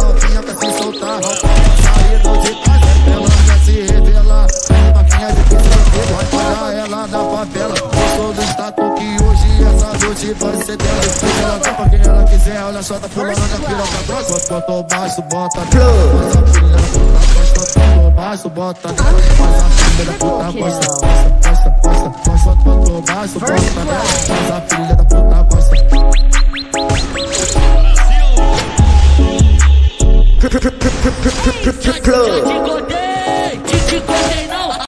Novinha quer se soltar, saída de casa, ela quer se revelar. Novinha de pistoleiro, olha ela na favela. Sou do status que hoje essa noite vai ser dela. Depois ela dá pra quem ela quiser, olha só, tá pulando na piroca grossa. Botou baixo, bota. Mas a filha puta gosta, botou baixo, bota. Mas a filha puta gosta, gosta, gosta, gosta. Botou baixo, bota. Mas a filha Plug.